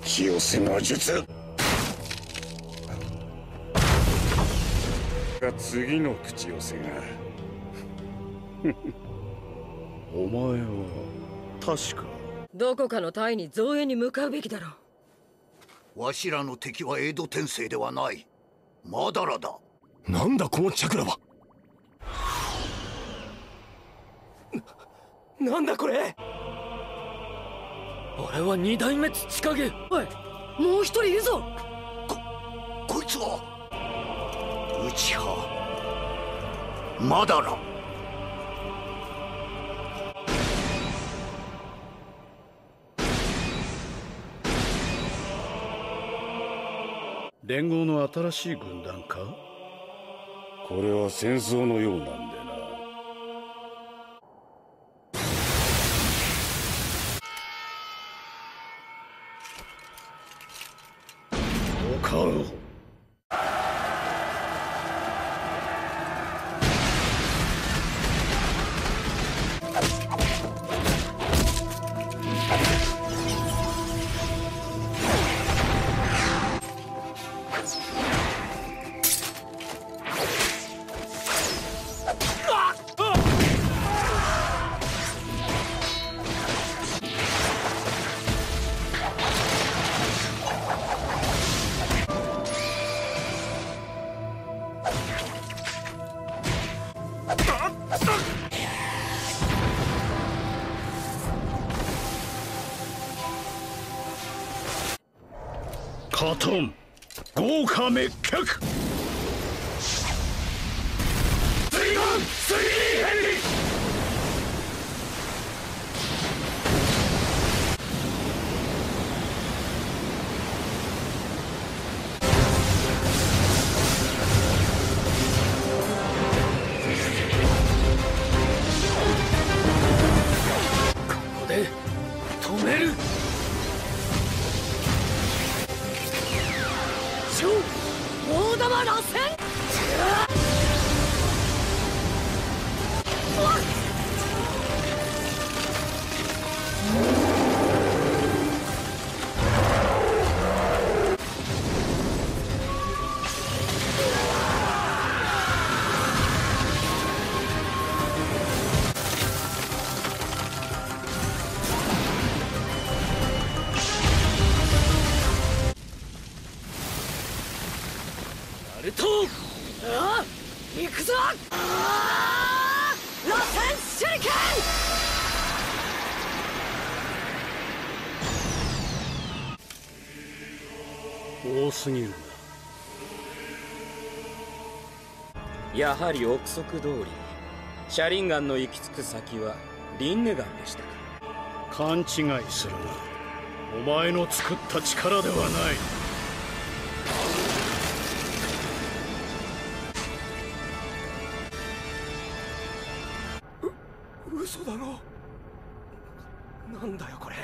口寄せの術。が次の口寄せが。お前は確かどこかの隊に造営に向かうべきだろう。わしらの敵は江戸天聖ではない。マダラだ。なんだこのチャクラは。ななんだこれ俺は二代目土影。おいもう一人いるぞ。ここいつは？内派マダラ連合の新しい軍団か？これは戦争のようなんでな Cole. パトン豪華滅却。水門水大玉螺旋ルトああ行くぞああ螺旋手裏剣多すぎる。なやはり憶測通り。シャリンガンの行き着く先はリンネガンでしたか。勘違いするな。お前の作った力ではない。嘘だろ。なんだよこれ。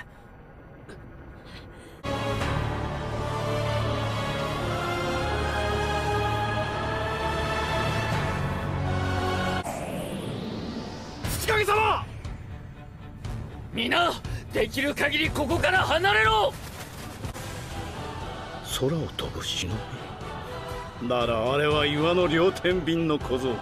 土影様！皆できる限りここから離れろ！空を飛ぶ忍び。ならあれは岩の両天秤の小僧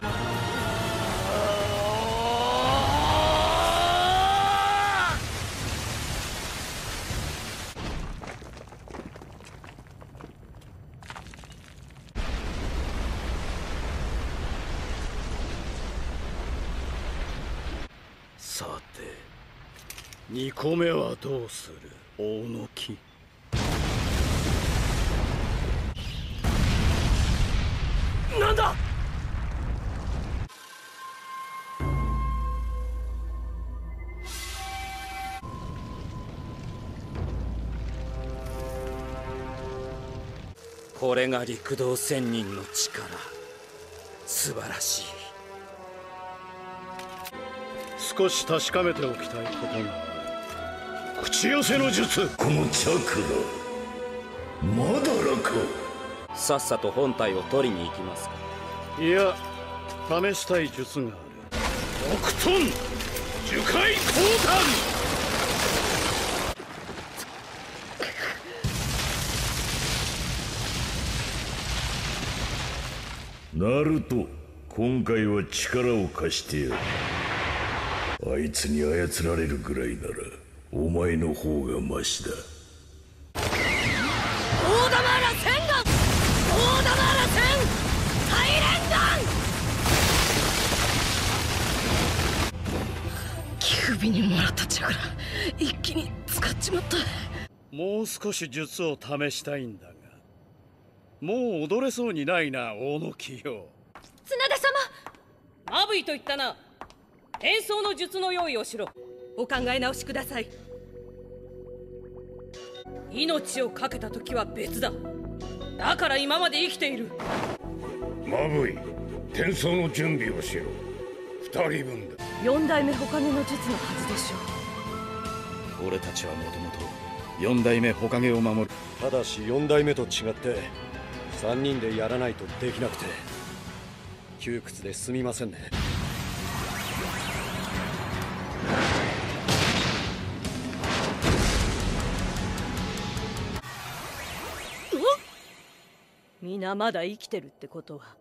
さて2個目はどうする？大野木。なんだ？これが陸道仙人の力。素晴らしい。少し確かめておきたいことがある口寄せの術このチャクラまだらかさっさと本体を取りに行きますかいや試したい術がある六トン樹海交換ナルト今回は力を貸してやるあいつに操られるぐらいならお前の方がマシだ。大玉螺旋弾大玉螺旋大連弾九尾にもらったチャクラ一気に使っちまった。もう少し術を試したいんだがもう踊れそうにないな大野清綱田様！マブイと言ったな演奏の術の用意をしろ。お考え直しください。命を懸けた時は別だ。だから今まで生きている。マブイ転送の準備をしろ。二人分だ。四代目火影の術のはずでしょ俺たちはもともと四代目火影を守る。ただし4代目と違って3人でやらないとできなくて窮屈ですみませんね皆まだ生きてるってことは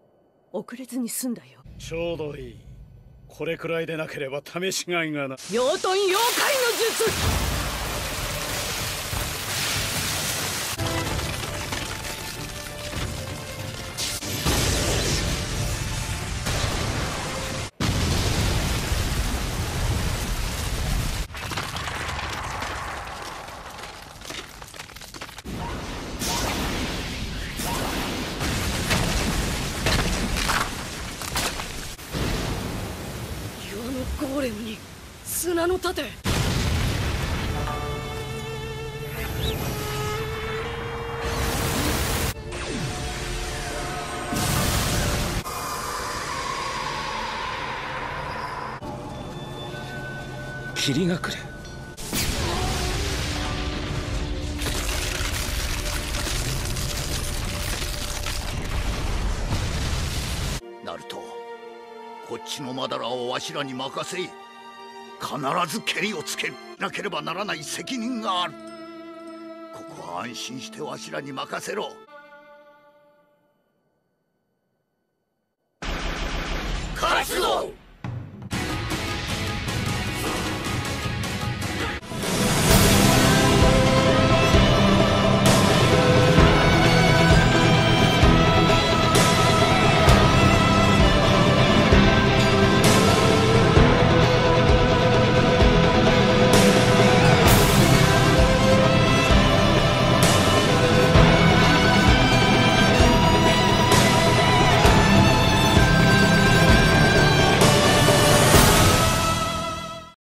遅れずに済んだよ。ちょうどいい。これくらいでなければ試しがいがな妖怪の術のゴーレムに砂の盾。霧隠れ。血のマダラをわしらに任せ必ず蹴りをつけなければならない責任がある。ここは安心してわしらに任せろ。